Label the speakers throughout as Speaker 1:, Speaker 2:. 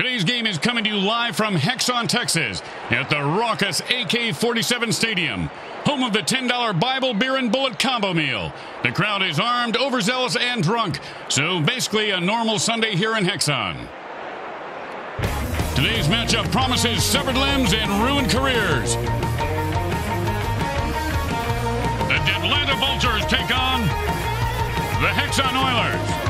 Speaker 1: Today's game is coming to you live from Hexxon, Texas, at the raucous AK 47 Stadium, home of the $10 Bible, beer, and bullet combo meal. The crowd is armed, overzealous, and drunk, so basically a normal Sunday here in Hexxon. Today's matchup promises severed limbs and ruined careers. The Atlanta Vultures take on the Hexxon Oilers.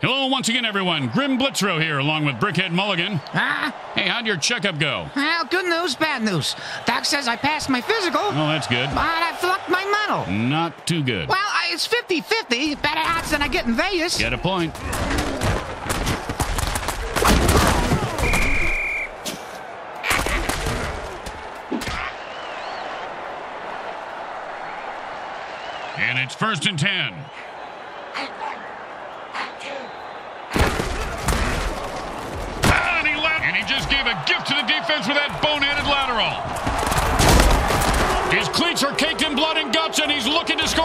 Speaker 1: Hello once again, everyone. Grim Blitzrow here, along with Brickhead Mulligan.
Speaker 2: Huh?
Speaker 1: Hey, how'd your checkup go?
Speaker 2: Well, good news, bad news. Doc says I passed my physical,
Speaker 1: Oh, that's good.
Speaker 2: but I flunked my medal.
Speaker 1: Not too good.
Speaker 2: Well, I, it's 50-50. Better odds than I get in Vegas.
Speaker 1: Get a point. And it's first and ten. Ah, and he left, and he gave a gift to the defense with that boneheaded lateral. His cleats are caked in blood and guts, and he's looking to score.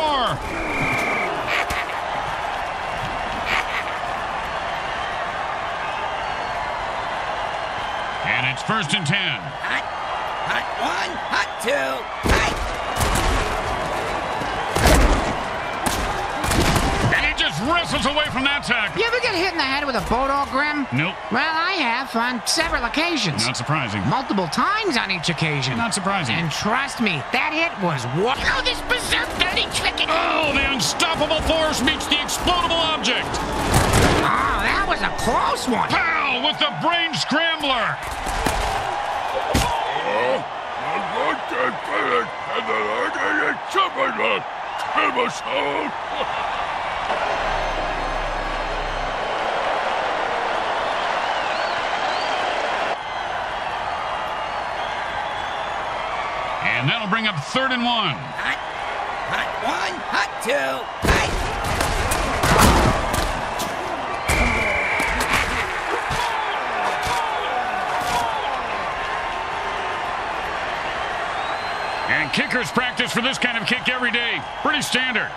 Speaker 1: And it's first and ten.
Speaker 3: Hot, hot one, hot two, hot.
Speaker 1: Wrestles away from that tackle.
Speaker 2: You ever get hit in the head with a boat all grim?
Speaker 1: Nope,
Speaker 2: Well, I have on several occasions.
Speaker 1: not surprising.
Speaker 2: Multiple times on each occasion.
Speaker 1: Not surprising.
Speaker 2: And trust me, that hit was what?
Speaker 3: You know this berserk dirty trick and
Speaker 1: Oh, the unstoppable force meets the explodable object.
Speaker 2: Oh, that was a close one.
Speaker 1: Pow with the brain scrambler. And that'll bring up third and one.
Speaker 3: hot, hot one, hot two, hot.
Speaker 1: And kickers practice for this kind of kick every day. Pretty standard.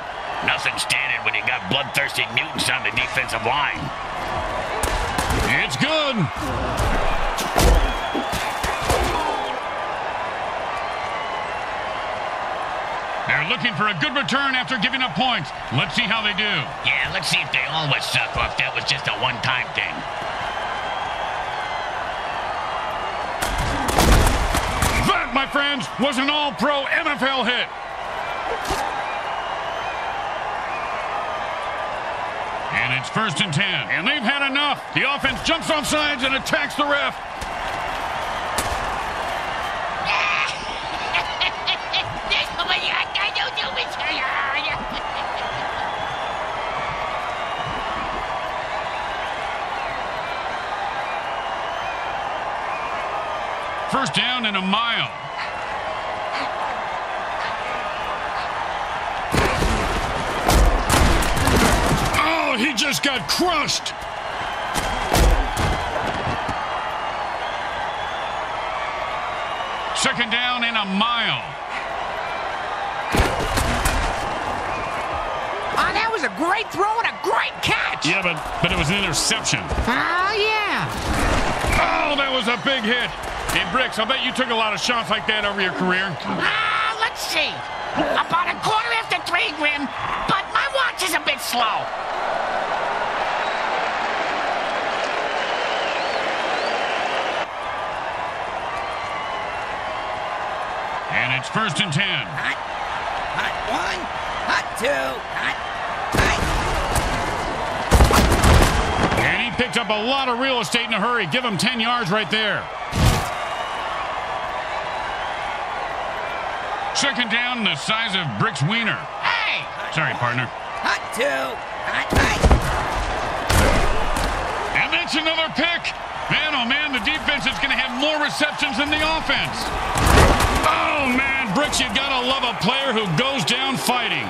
Speaker 4: Nothing standard when you got bloodthirsty mutants on the defensive line.
Speaker 1: It's good. They're looking for a good return after giving up points. Let's see how they do.
Speaker 4: Yeah, let's see if they always suck or if that was just a one-time thing.
Speaker 1: That, my friends, was an all-pro MFL hit. And it's first and ten. And they've had enough. The offense jumps on sides and attacks the ref. First down and a mile. Oh, he just got crushed. Second down and a mile.
Speaker 2: A great throw and a great catch.
Speaker 1: Yeah, but but it was an interception.
Speaker 2: Oh, yeah.
Speaker 1: Oh, that was a big hit. Hey, Bricks, I bet you took a lot of shots like that over your career.
Speaker 3: Ah, let's see. About a quarter after three, Grim, but my watch is a bit slow.
Speaker 1: And it's first and ten.
Speaker 3: Hot, hot one, hot two, hot,
Speaker 1: picked up a lot of real estate in a hurry. Give him 10 yards right there. Second down, the size of Brick's wiener.
Speaker 3: Hey,
Speaker 1: Sorry, partner.
Speaker 3: hot two, hot, hot.
Speaker 1: And that's another pick. Man, oh man, the defense is going to have more receptions than the offense. Oh man, Bricks, you got to love a player who goes down fighting.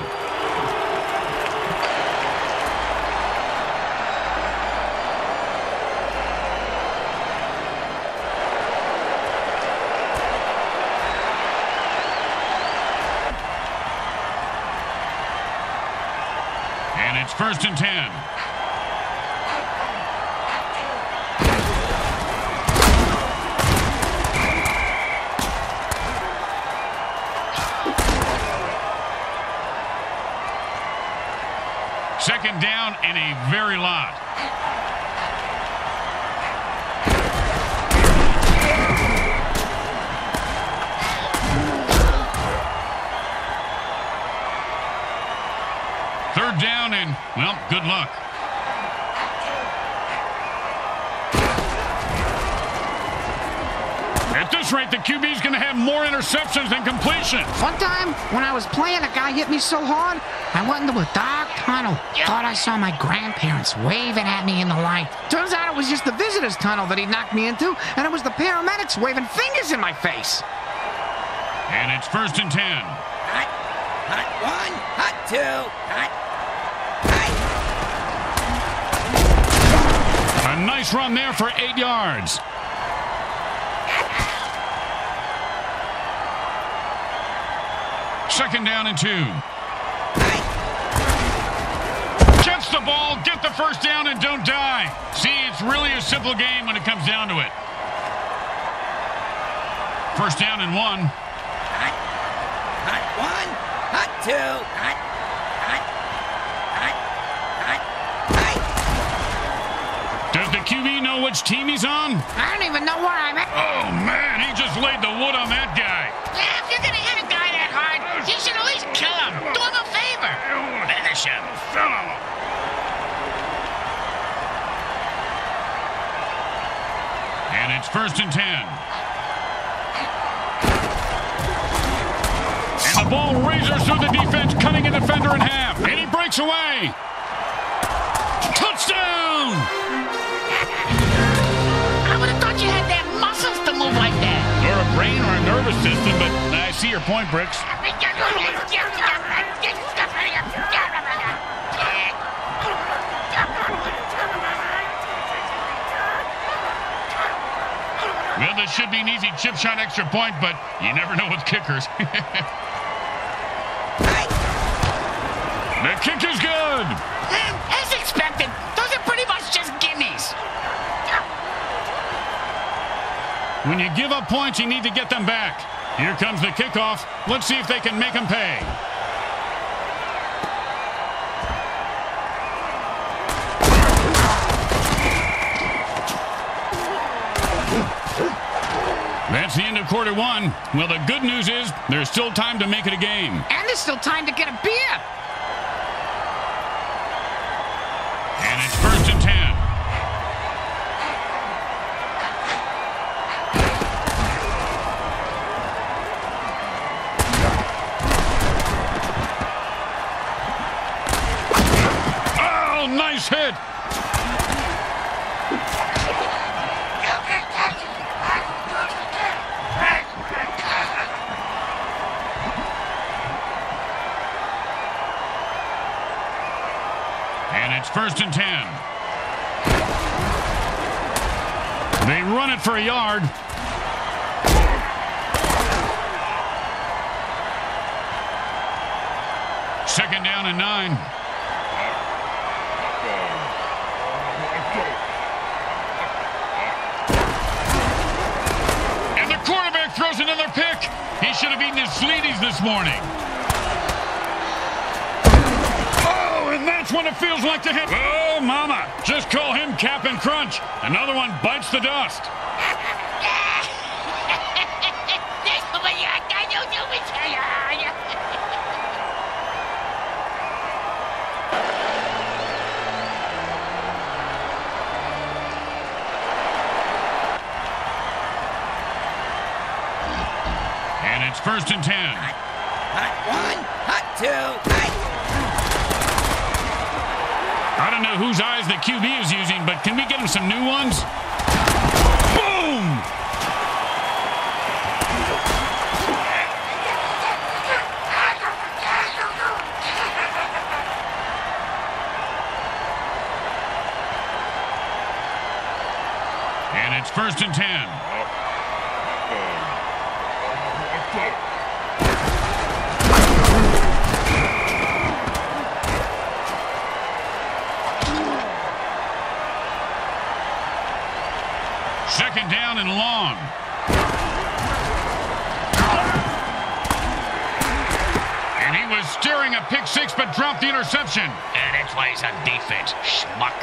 Speaker 1: And it's first and ten. Second down and a very lot. Well, good luck. At this rate, the QB is going to have more interceptions than completions.
Speaker 2: One time, when I was playing, a guy hit me so hard, I went into a dark tunnel. Thought I saw my grandparents waving at me in the light. Turns out it was just the visitor's tunnel that he knocked me into, and it was the paramedics waving fingers in my face.
Speaker 1: And it's first and ten.
Speaker 5: Hot, hot one, hot two, hot,
Speaker 1: Nice run there for eight yards. Second down and two. Gets the ball, get the first down, and don't die. See, it's really a simple game when it comes down to it. First down and one.
Speaker 5: Hot, hot one, hot two, hot,
Speaker 1: know which team he's on?
Speaker 2: I don't even know where I'm at.
Speaker 1: Oh, man, he just laid the wood on that guy.
Speaker 3: Yeah, if you're gonna hit a guy that hard, you should at least kill him. Do him a favor.
Speaker 4: Finish him.
Speaker 1: And it's first and ten. And the ball razors through the defense, cutting a defender in half. And he breaks away. Touchdown! Brain or a nervous system, but I see your point, Bricks. Well, this should be an easy chip shot extra point, but you never know with kickers. the kick is good. When you give up points, you need to get them back. Here comes the kickoff. Let's see if they can make them pay. That's the end of quarter one. Well, the good news is there's still time to make it a game.
Speaker 2: And there's still time to get a beer.
Speaker 1: And it's morning. Oh, and that's when it feels like to hit. Oh, mama. Just call him Captain Crunch. Another one bites the dust. And it's first and ten.
Speaker 5: Hot one, hot two, hot.
Speaker 1: I don't know whose eyes the QB is using, but can we get him some new ones? Boom! And it's first and ten. Down and long. And he was steering a pick six, but dropped the interception.
Speaker 4: And that's why he's on defense, schmuck.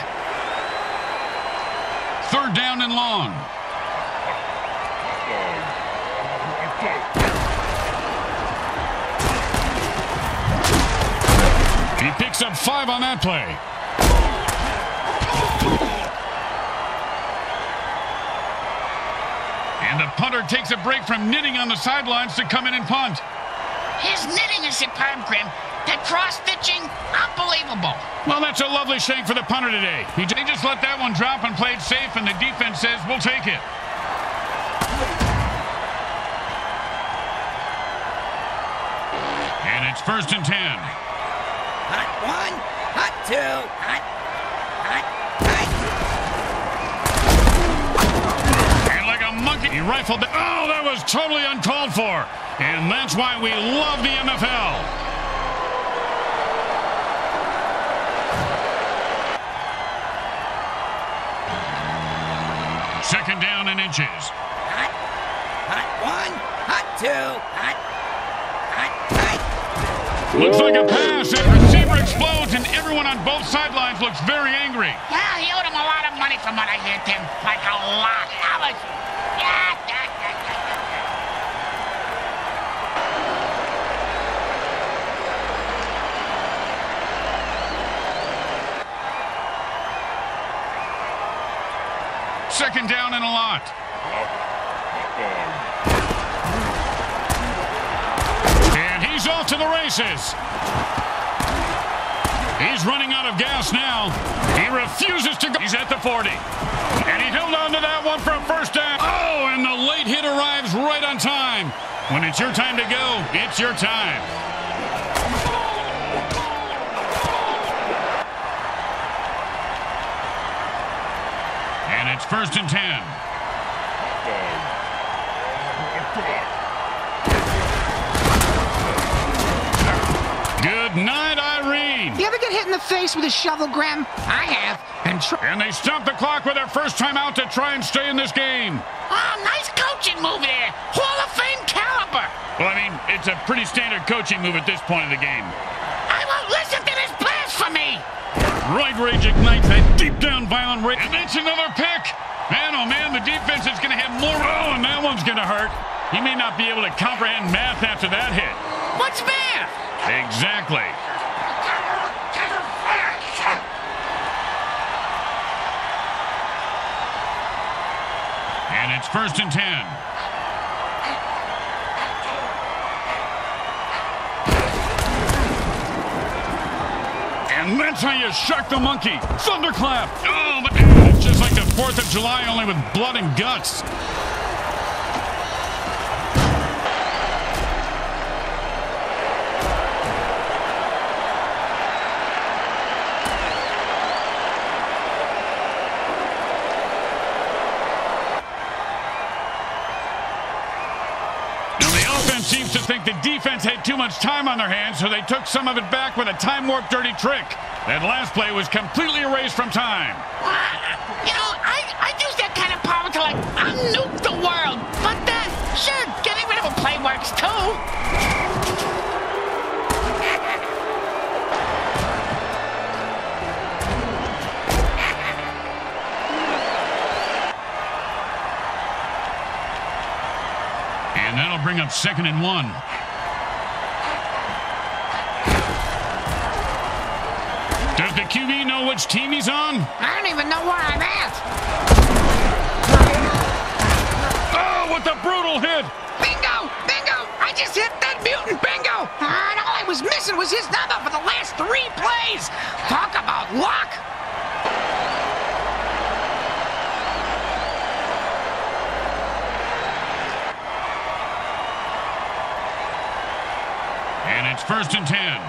Speaker 1: Third down and long. He picks up five on that play. And the punter takes a break from knitting on the sidelines to come in and punt.
Speaker 3: His knitting is superb, Grim. That cross-stitching, unbelievable.
Speaker 1: Well, that's a lovely shank for the punter today. He just let that one drop and played safe, and the defense says, we'll take it. And it's first and ten.
Speaker 5: Hot one, hot two, hot, hot,
Speaker 1: monkey, he rifled the... Oh, that was totally uncalled for. And that's why we love the MFL. Second down and inches.
Speaker 5: Hot, hot one, hot two, hot, hot, hot.
Speaker 1: Looks like a pass, and receiver explodes, and everyone on both sidelines looks very angry.
Speaker 3: Yeah, he owed him a lot of money from what I hear, Tim. Like a lot. How much?
Speaker 1: Second down and a lot. And he's off to the races. He's running out of gas now. He refuses to go. He's at the 40. And he held on to that one for a first down. Oh, and the late hit arrives right on time. When it's your time to go, it's your time. It's first and 10. Good night, Irene.
Speaker 2: You ever get hit in the face with a shovel, Grim? I have. And
Speaker 1: And they stop the clock with their first time out to try and stay in this game.
Speaker 3: Oh, nice coaching move there. Hall of Fame caliber.
Speaker 1: Well, I mean, it's a pretty standard coaching move at this point of the game. Right rage ignites that deep down violent rage. And that's another pick. Man, oh man, the defense is going to have more. Oh, and that one's going to hurt. He may not be able to comprehend math after that hit.
Speaker 3: What's math?
Speaker 1: Exactly. And it's first and ten. And that's how you shock the monkey. Thunderclap. Oh, but it's just like the 4th of July, only with blood and guts. To think the defense had too much time on their hands, so they took some of it back with a time warp dirty trick. That last play was completely erased from time.
Speaker 3: You know, I, I'd use that kind of power to, like, unnuke the world. But, uh, sure, getting rid of a play works, too.
Speaker 1: Bring up second and one. Does the QB know which team he's on?
Speaker 2: I don't even know where I'm at.
Speaker 1: Oh, what the brutal hit!
Speaker 2: Bingo! Bingo! I just hit that mutant bingo! And all I was missing was his number for the last three plays. Talk about luck!
Speaker 1: And it's first and ten.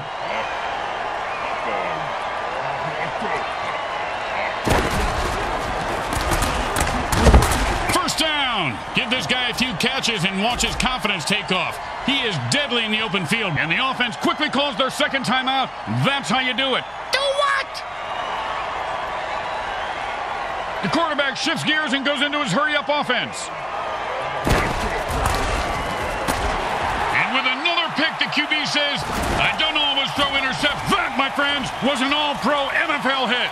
Speaker 1: First down. Give this guy a few catches and watch his confidence take off. He is deadly in the open field, and the offense quickly calls their second timeout. That's how you do it.
Speaker 3: Do what?
Speaker 1: The quarterback shifts gears and goes into his hurry-up offense. QB says, I don't almost throw intercept. That, my friends, was an all-pro MFL hit.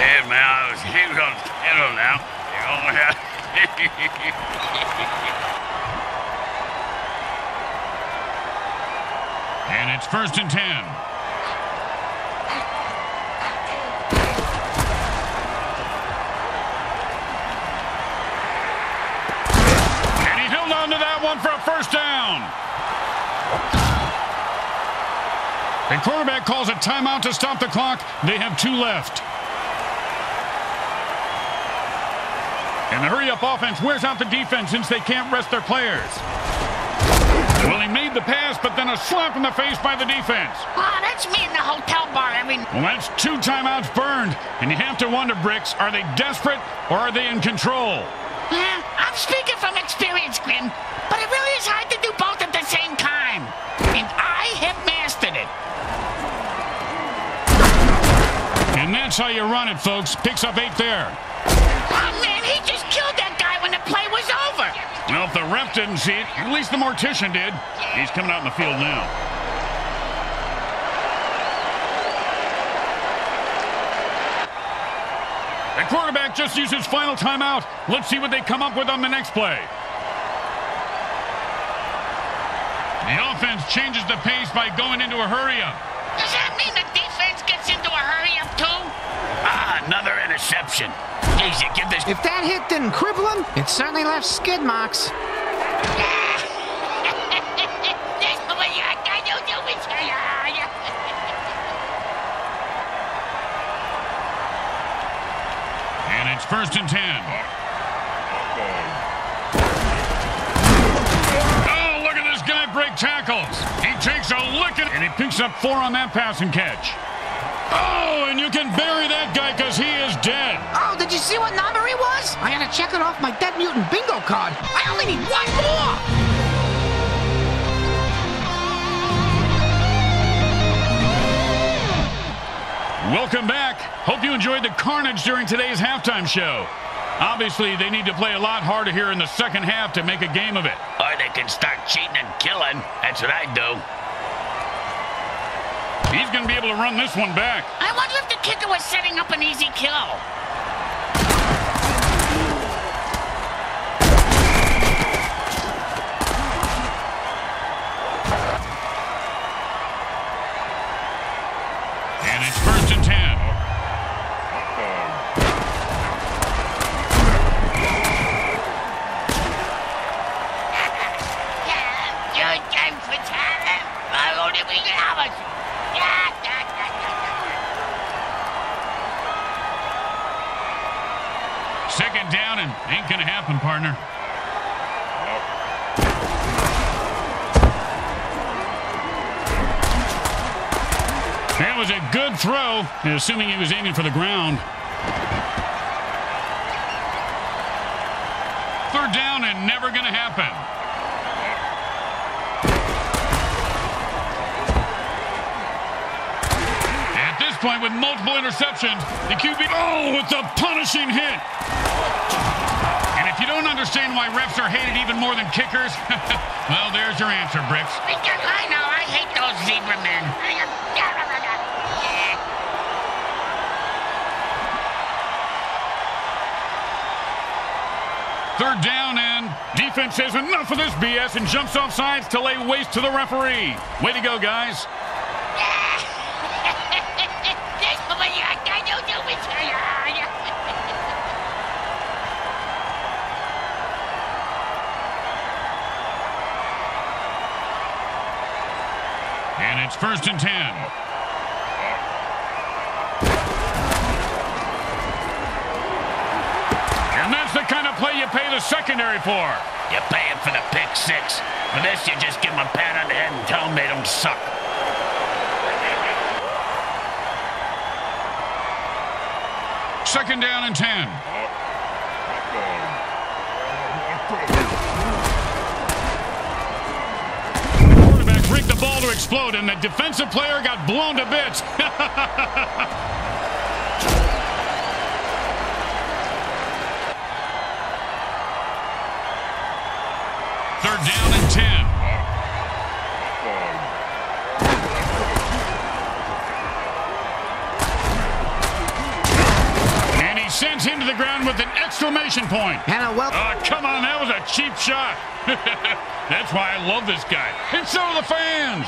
Speaker 4: Hey, man, I was here on schedule now. You know,
Speaker 1: And it's first and ten. The quarterback calls a timeout to stop the clock. They have two left. And the hurry-up offense wears out the defense since they can't rest their players. Well, he made the pass, but then a slap in the face by the defense.
Speaker 3: Oh, that's me in the hotel bar every...
Speaker 1: Well, that's two timeouts burned. And you have to wonder, Bricks, are they desperate or are they in control?
Speaker 3: Uh, I'm speaking from experience, Grim, but it really is hard to do Have mastered it.
Speaker 1: And that's how you run it, folks. Picks up eight there.
Speaker 3: Oh, man, he just killed that guy when the play was over.
Speaker 1: Well, if the ref didn't see it, at least the mortician did. He's coming out in the field now. The quarterback just used his final timeout. Let's see what they come up with on the next play. The offense changes the pace by going into a hurry-up.
Speaker 3: Does that mean the defense gets into a hurry-up, too?
Speaker 4: ah, another interception. Jeez, you give this
Speaker 2: If that hit didn't cripple him, it certainly left skid marks.
Speaker 1: And it's first and ten. Tackles. He takes a licking, and he picks up four on that passing catch. Oh, and you can bury that guy because he is dead.
Speaker 2: Oh, did you see what number he was? I gotta check it off my Dead Mutant bingo card. I only need one more!
Speaker 1: Welcome back. Hope you enjoyed the carnage during today's halftime show. Obviously, they need to play a lot harder here in the second half to make a game of it.
Speaker 4: Or they can start cheating and killing. That's what I'd do.
Speaker 1: He's going to be able to run this one back.
Speaker 3: I wonder if the kicker was setting up an easy kill.
Speaker 1: Throw, assuming he was aiming for the ground. Third down and never going to happen. At this point, with multiple interceptions, the QB, oh, with the punishing hit. And if you don't understand why refs are hated even more than kickers, well, there's your answer, Bricks.
Speaker 3: Because I know, I hate those zebra men.
Speaker 1: Third down and defense says enough of this BS and jumps off sides to lay waste to the referee. Way to go, guys. And it's first and ten. pay the secondary for.
Speaker 4: You pay him for the pick six. For this, you just give them a pat on the head and tell them they don't suck.
Speaker 1: Second down and 10. Quarterback rigged the ball to explode, and the defensive player got blown to bits. Third down and 10. And he sends him to the ground with an exclamation point.
Speaker 2: And a well.
Speaker 1: Oh, come on, that was a cheap shot. That's why I love this guy. And so do the fans.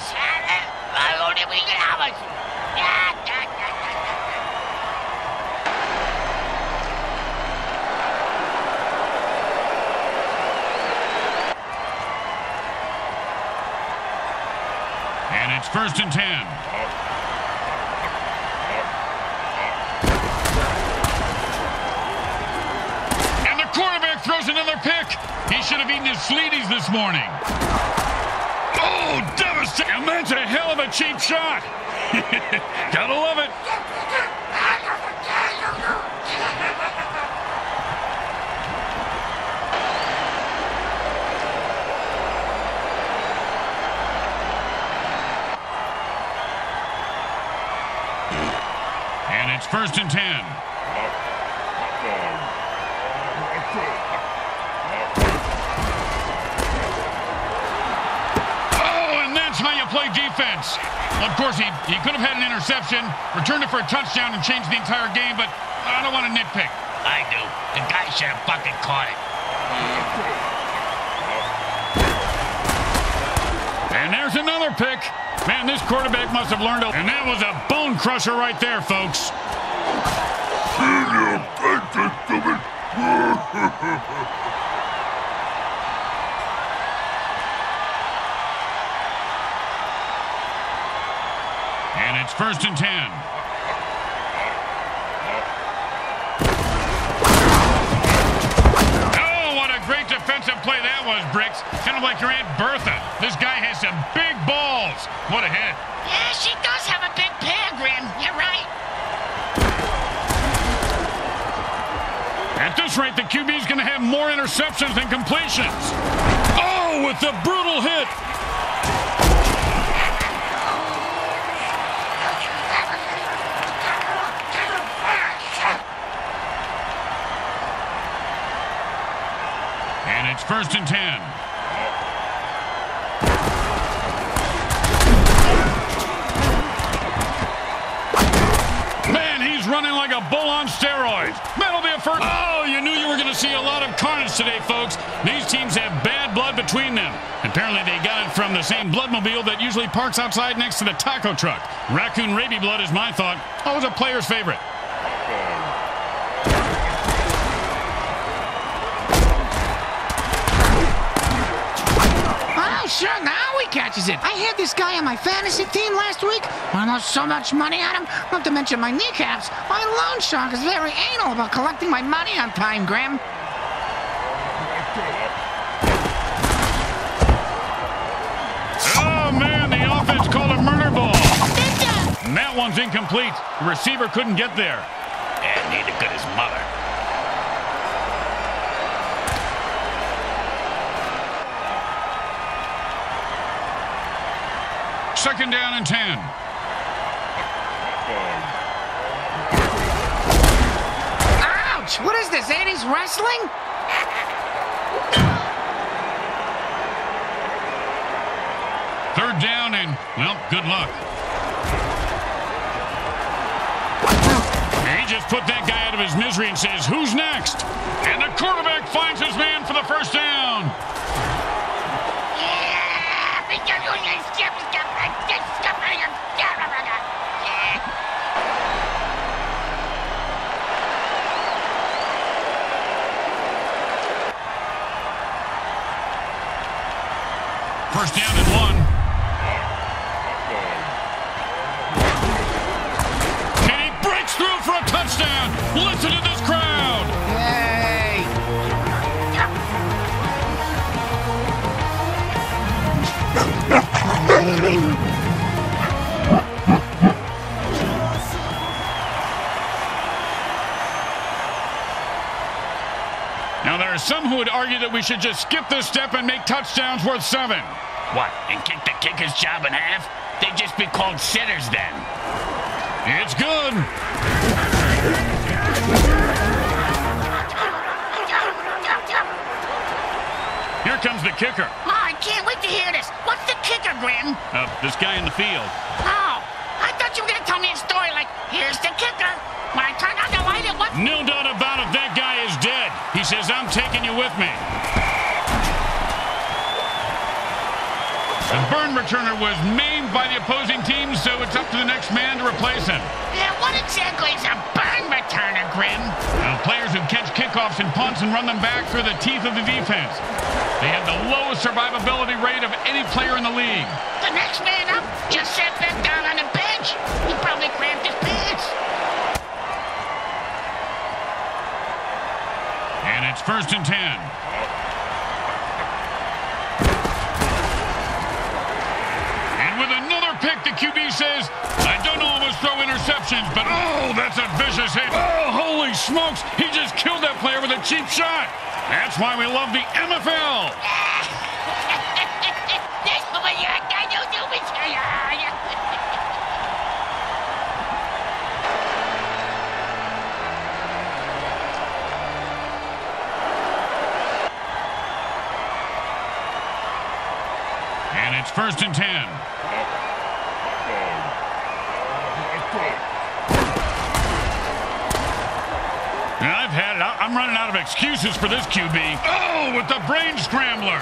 Speaker 1: It's first and 10. And the quarterback throws another pick. He should have eaten his Sleeties this morning. Oh, devastating. And that's a hell of a cheap shot. Gotta love it. And it's first and 10. Oh, and that's how you play defense. Of course, he, he could have had an interception, returned it for a touchdown, and changed the entire game, but I don't want to nitpick.
Speaker 4: I do. The guy should have fucking caught it.
Speaker 1: And there's another pick. Man, this quarterback must have learned. A, and that was a bone crusher right there, folks. And it's first and ten. Oh, what a great defensive play that was, Bricks. Kind of like your Aunt Bertha. This guy has some big balls. What a hit.
Speaker 3: Yeah, she does have a big pair, Grim. You're right.
Speaker 1: At this rate, the QB's going to have more interceptions than completions. Oh, with the brutal hit. And it's first and ten. Man, he's running like a bull on steroids. First. Oh, you knew you were going to see a lot of carnage today, folks. These teams have bad blood between them. Apparently, they got it from the same bloodmobile that usually parks outside next to the taco truck. Raccoon rabies blood is my thought. Always a player's favorite.
Speaker 2: Sure, now he catches it. I had this guy on my fantasy team last week. I lost so much money on him, not to mention my kneecaps. My loan shark is very anal about collecting my money on time, Grim.
Speaker 1: Oh, man, the offense called a murder ball. And that one's incomplete. The receiver couldn't get there.
Speaker 4: And neither could his mother.
Speaker 1: Second down and 10.
Speaker 2: Ouch! What is this, 80s wrestling?
Speaker 1: Third down and, well, good luck. He just put that guy out of his misery and says, who's next? And the quarterback finds his man for the first down. We should just skip this step and make touchdowns worth seven.
Speaker 4: What, and kick the kicker's job in half? They'd just be called sitters then.
Speaker 1: It's good. Here comes the kicker.
Speaker 3: Oh, I can't wait to hear this. What's the kicker, Grim?
Speaker 1: Uh, this guy in the field. With me. The burn returner was maimed by the opposing team, so it's up to the next man to replace him.
Speaker 3: Yeah, what exactly is a burn returner, Grim?
Speaker 1: Now, players who catch kickoffs and punts and run them back through the teeth of the defense. They have the lowest survivability rate of any player in the league.
Speaker 3: The next man up just sat back down on the bench. He probably cramped his pants.
Speaker 1: And it's first and ten. And with another pick, the QB says, I don't always throw interceptions, but oh, that's a vicious hit. Oh, holy smokes. He just killed that player with a cheap shot. That's why we love the MFL. first and ten. Now, I've had it. I'm running out of excuses for this QB. Oh, with the brain scrambler.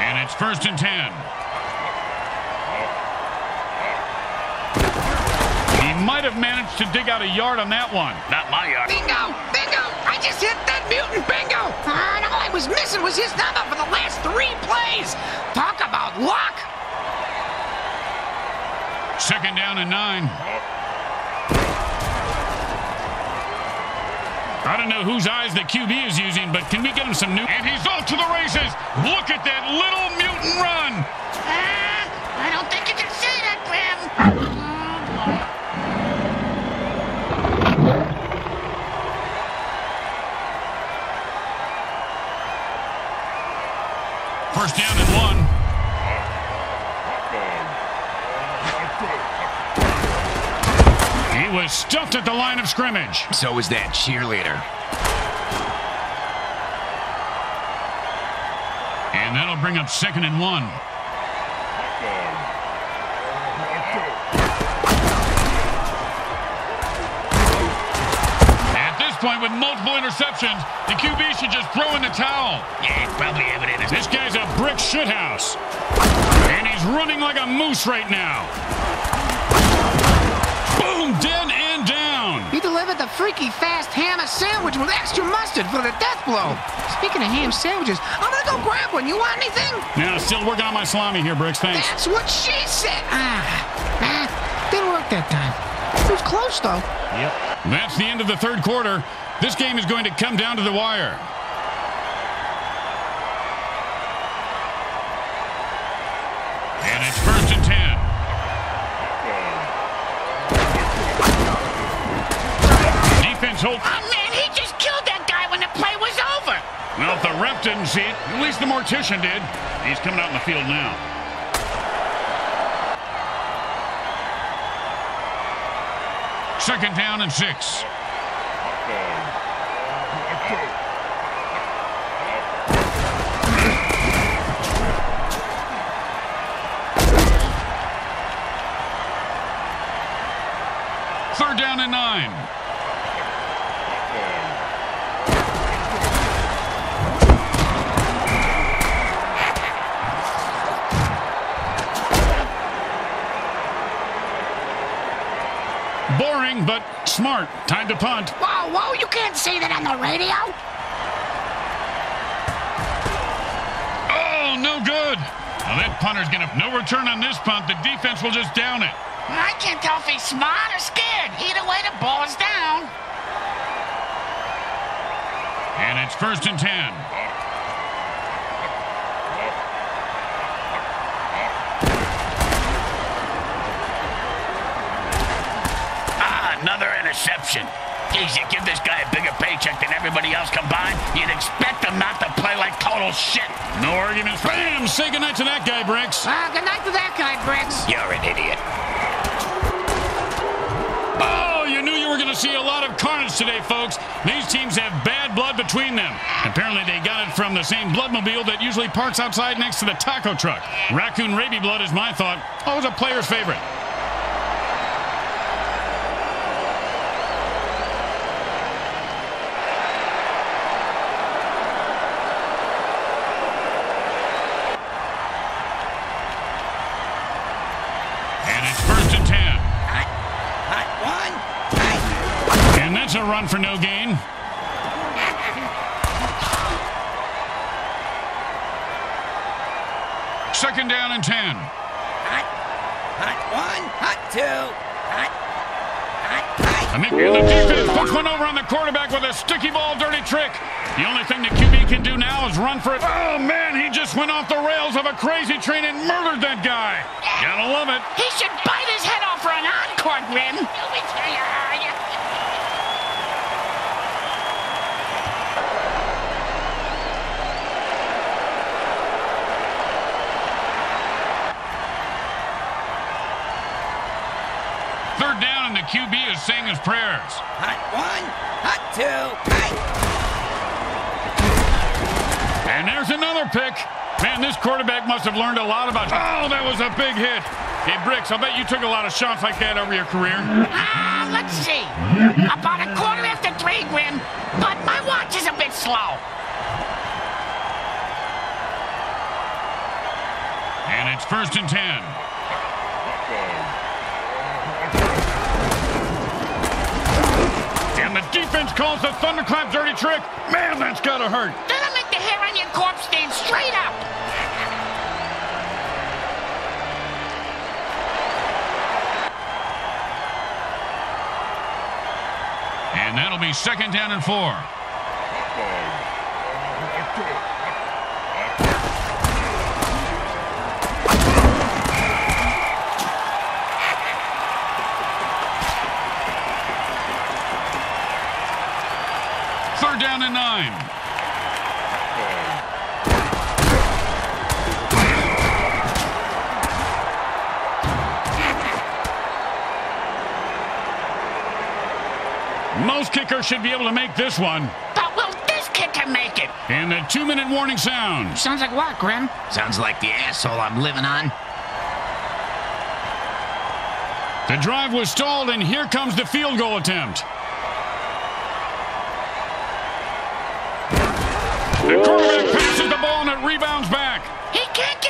Speaker 1: And it's first and ten. He might have managed to dig out a yard on that one.
Speaker 4: Not my yard.
Speaker 2: Bingo! Bingo! I just hit that mutant bingo! And all I was missing was his number for the last three plays! Talk about luck!
Speaker 1: Second down and nine. I don't know whose eyes the QB is using, but can we get him some new? And he's off to the races. Look at that little mutant run.
Speaker 3: Uh,
Speaker 1: stuffed at the line of scrimmage.
Speaker 6: So is that cheerleader.
Speaker 1: And that'll bring up second and one. At this point, with multiple interceptions, the QB should just throw in the towel.
Speaker 4: Yeah, it's probably evident.
Speaker 1: This guy's a brick shithouse. And he's running like a moose right now. Boom, dead
Speaker 2: freaky fast ham sandwich with extra mustard for the death blow. Speaking of ham sandwiches, I'm gonna go grab one. You want anything?
Speaker 1: Now, still working on my salami here, Bricks. Thanks.
Speaker 2: That's what she said. Ah, ah, didn't work that time. It was close though. Yep.
Speaker 1: That's the end of the third quarter. This game is going to come down to the wire. And it's first
Speaker 3: Oh, man, he just killed that guy when the play was over.
Speaker 1: Well, if the ref didn't see it, at least the mortician did. He's coming out in the field now. Second down and six. Third down and nine. Boring, but smart. Time to punt.
Speaker 2: Whoa, whoa, you can't say that on the radio.
Speaker 1: Oh, no good. Now that punter's going to... No return on this punt. The defense will just down it.
Speaker 3: I can't tell if he's smart or scared. Either way, the ball's down.
Speaker 1: And it's first and ten.
Speaker 4: Interception. Geez, you give this guy a bigger paycheck than everybody else combined, you'd expect him not to play like total shit.
Speaker 1: No arguments. Bam! Say goodnight to that guy, Bricks.
Speaker 2: Ah, good night to that guy, Bricks.
Speaker 4: You're an idiot.
Speaker 1: Oh, you knew you were going to see a lot of carnage today, folks. These teams have bad blood between them. Apparently, they got it from the same bloodmobile that usually parks outside next to the taco truck. Raccoon rabies blood is my thought. Always a player's favorite. Trick. The only thing the QB can do now is run for it. Oh, man, he just went off the rails of a crazy train and murdered that guy. Gotta love it.
Speaker 3: He should bite his head off for an encore, Grim.
Speaker 1: Third down, and the QB is saying his prayers.
Speaker 5: Hot one. Hot two. Hot.
Speaker 1: And there's another pick. Man, this quarterback must have learned a lot about. Oh, that was a big hit. Hey, Bricks, I bet you took a lot of shots like that over your career.
Speaker 3: Ah, let's see. About a quarter after three, Grim. But my watch is a bit slow.
Speaker 1: And it's first and ten. And the defense calls the thunderclap dirty trick. Man, that's gotta hurt.
Speaker 3: That'll make the hair on your corpse stand straight up.
Speaker 1: And that'll be second down and four. Third down and nine. Most kickers should be able to make this one.
Speaker 3: But will this kicker make it?
Speaker 1: And the two-minute warning sounds.
Speaker 2: Sounds like what, Grim?
Speaker 6: Sounds like the asshole I'm living on.
Speaker 1: The drive was stalled, and here comes the field goal attempt. The quarterback passes the ball, and it rebounds back.
Speaker 3: He can't get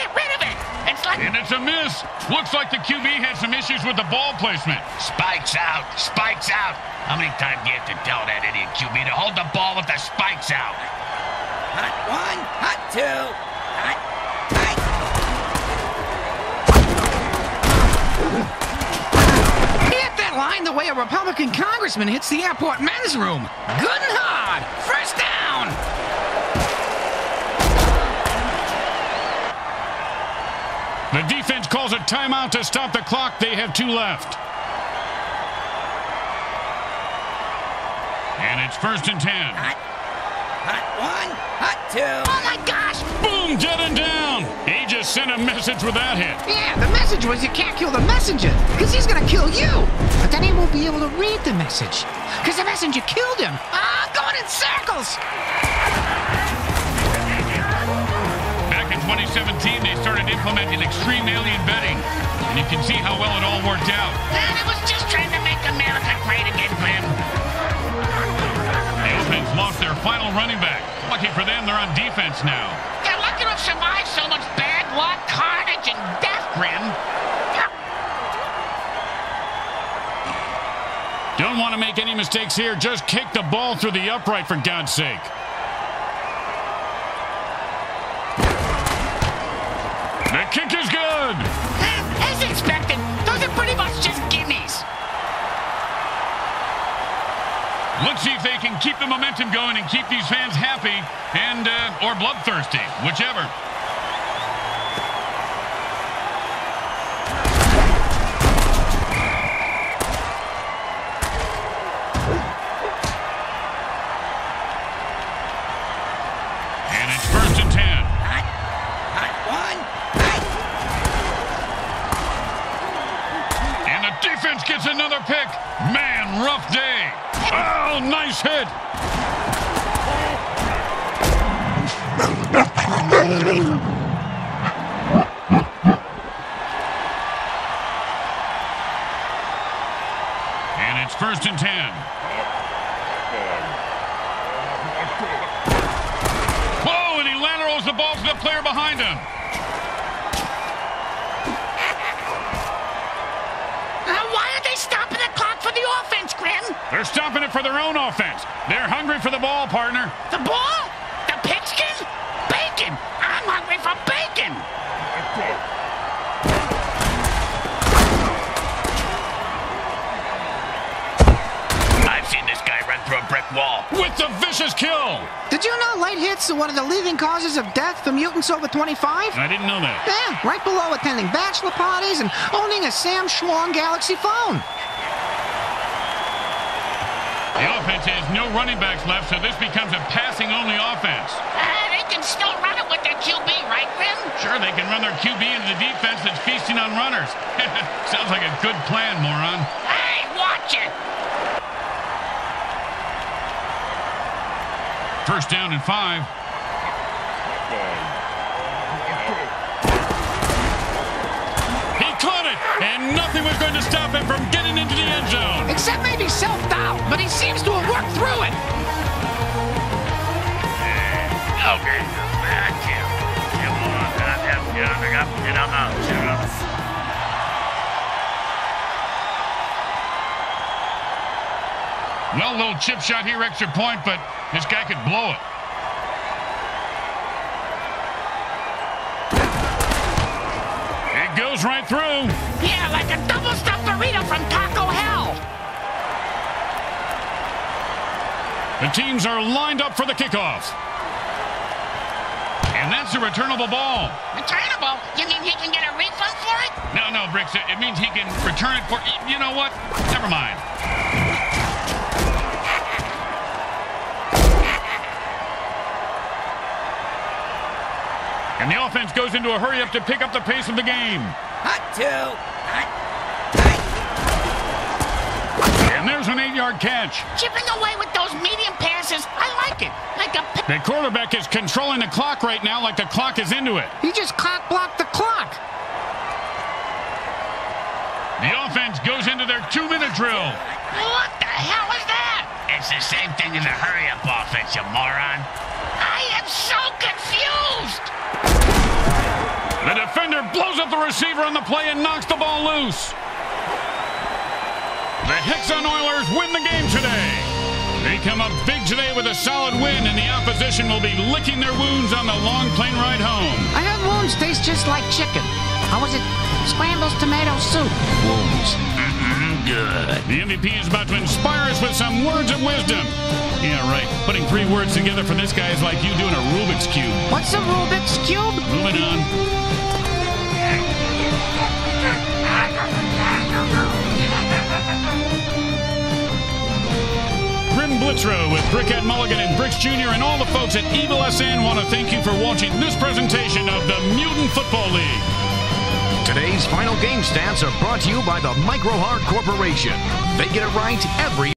Speaker 1: And it's a miss. Looks like the QB had some issues with the ball placement.
Speaker 4: Spikes out. Spikes out. How many times do you have to tell that idiot QB to hold the ball with the spikes out?
Speaker 5: Hot one. Hot two. Hot. Hot.
Speaker 2: Hit that line the way a Republican congressman hits the airport men's room. Good and
Speaker 1: The defense calls a timeout to stop the clock. They have two left. And it's first and ten.
Speaker 5: Hot. Hot one. Hot two.
Speaker 3: Oh my gosh!
Speaker 1: Boom, dead and down. He just sent a message with that hit.
Speaker 2: Yeah, the message was you can't kill the messenger, because he's gonna kill you. But then he won't be able to read the message, because the messenger killed him. Ah, going in circles.
Speaker 1: Back 2017, they started implementing extreme alien betting. And you can see how well it all worked out.
Speaker 3: And it was just trying to make America great again, Grim.
Speaker 1: The offense lost their final running back. Lucky for them, they're on defense now.
Speaker 3: They're lucky to have survived so much bad luck, carnage, and death, Grim.
Speaker 1: Don't want to make any mistakes here. Just kick the ball through the upright, for God's sake. See if they can keep the momentum going and keep these fans happy and uh, or bloodthirsty, whichever. And it's first and ten. Whoa, and he laterals the ball to the player behind him.
Speaker 3: Uh, why are they stopping the clock for the offense, Grim?
Speaker 1: They're stopping it for their own offense. They're hungry for the ball, partner.
Speaker 3: The
Speaker 2: one of the leading causes of death for mutants over 25?
Speaker 1: I didn't know that.
Speaker 2: Yeah, right below attending bachelor parties and owning a Sam Schwong Galaxy phone.
Speaker 1: The offense has no running backs left, so this becomes a passing-only offense.
Speaker 3: Uh, they can still run it with their QB, right, Grim?
Speaker 1: Sure, they can run their QB into the defense that's feasting on runners. Sounds like a good plan, moron.
Speaker 3: Hey, watch it!
Speaker 1: First down and five. And nothing was going to stop him from getting into the end zone.
Speaker 2: Except maybe self-doubt, but he seems to have worked through it.
Speaker 4: Okay.
Speaker 1: Well, little chip shot here, extra point, but this guy could blow it. It goes right through.
Speaker 3: Yeah, like a double stuffed burrito from Taco Hell.
Speaker 1: The teams are lined up for the kickoff. And that's a returnable ball.
Speaker 3: Returnable? You mean he can get a refund for it?
Speaker 1: No, no, Bricks, it means he can return it for... You know what? Never mind. And the offense goes into a hurry up to pick up the pace of the game.
Speaker 5: Hot two,
Speaker 1: And there's an eight-yard catch.
Speaker 3: Chipping away with those medium passes, I like it. Like a p-
Speaker 1: The quarterback is controlling the clock right now like the clock is into it.
Speaker 2: He just cock blocked the clock.
Speaker 1: The offense goes into their two-minute drill.
Speaker 3: What the hell is that?
Speaker 4: It's the same thing as a hurry-up offense, you moron.
Speaker 3: I am so confused.
Speaker 1: The defender blows up the receiver on the play and knocks the ball loose. The Hexxon Oilers win the game today. They come up big today with a solid win, and the opposition will be licking their wounds on the long plane ride home.
Speaker 2: I heard wounds taste just like chicken. How was it? Scrambles tomato soup. Wounds.
Speaker 4: Mm-hmm, good.
Speaker 1: The MVP is about to inspire us with some words of wisdom. Yeah, right. Putting three words together for this guy is like you doing a Rubik's Cube.
Speaker 2: What's a Rubik's Cube?
Speaker 1: Moving on. Blitzrow with Brickhead Mulligan and Bricks Jr. and all the folks at Evil SN want to thank you for watching this presentation of the Mutant Football League.
Speaker 7: Today's final game stats are brought to you by the Microhard Corporation. They get it right every